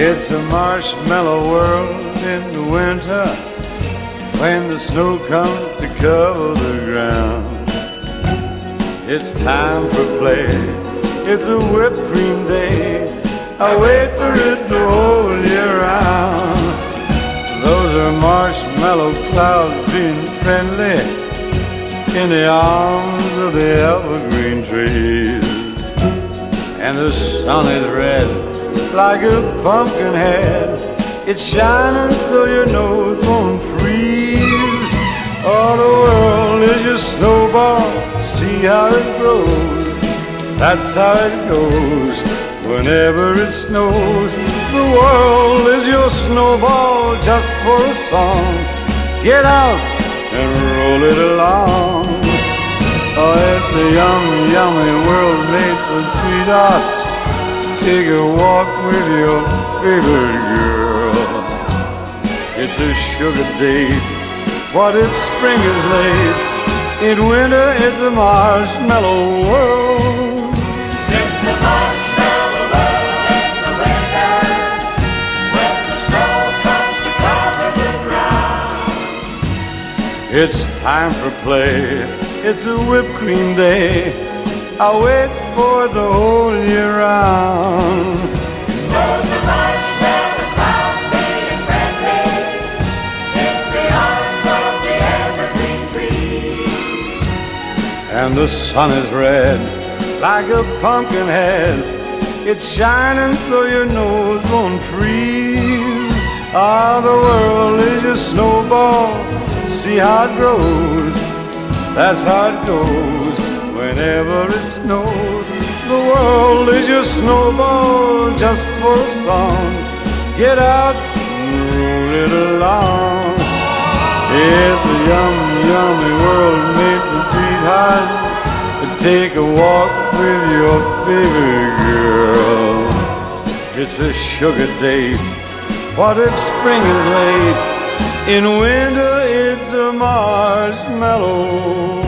It's a marshmallow world in the winter when the snow comes to cover the ground. It's time for play. It's a whipped cream day. I wait for it the whole year round. Those are marshmallow clouds being friendly in the arms of the evergreen trees. And the sun is red like a pumpkin head. It's shining so your nose won't freeze. All the world is your snowball. See how it grows. That's how it goes. Whenever it snows, the world is your snowball just for a song. Get out and roll it along. Oh, it's a yummy, yummy world made for sweethearts. Take a walk with your favorite girl. It's a sugar date. What if spring is late? In winter, it's a marshmallow world. It's a marshmallow world in the winter when the snow comes to cover the ground. It's time for play. It's a whipped cream day. I wait for the whole year And the sun is red like a pumpkin head. It's shining so your nose won't freeze. Ah, the world is your snowball. See how it grows. That's how it goes. Whenever it snows, the world is your snowball just for a song. Get out and roll it along. It's a yummy, yummy world made for sweethearts. Take a walk with your favorite girl. It's a sugar date. What if spring is late? In winter, it's a marshmallow.